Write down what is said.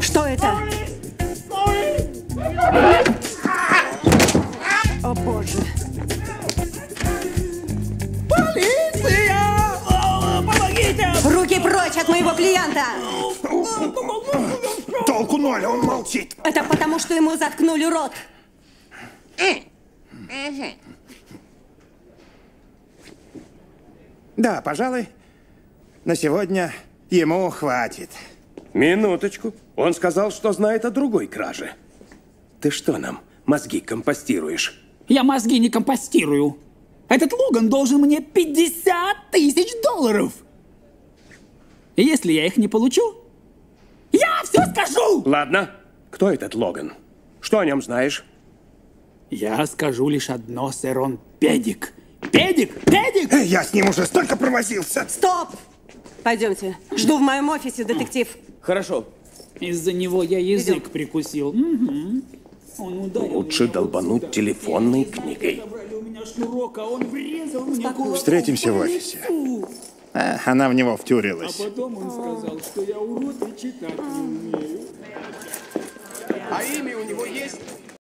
Что это? О боже. Полиция! Помогите! Руки прочь от моего клиента! Толку ноль, он молчит. Это потому, что ему заткнули рот. Да, пожалуй, на сегодня ему хватит. Минуточку. Он сказал, что знает о другой краже. Ты что нам, мозги компостируешь? Я мозги не компостирую. Этот Логан должен мне 50 тысяч долларов. И если я их не получу, я все скажу! Ладно. Кто этот Логан? Что о нем знаешь? Я скажу лишь одно, сэр, он педик. Педик! Педик! Э, Я с ним уже столько провозился. Стоп! Пойдемте. Жду в моем офисе, детектив. Хорошо. Из-за него я язык прикусил. Мгм. Он ударил Лучше долбануть телефонной книгой. Шнурок, а Встретимся в офисе. А, она в него А втюрилась. потом он сказал, что я урод и читать не умею. А имя у него есть?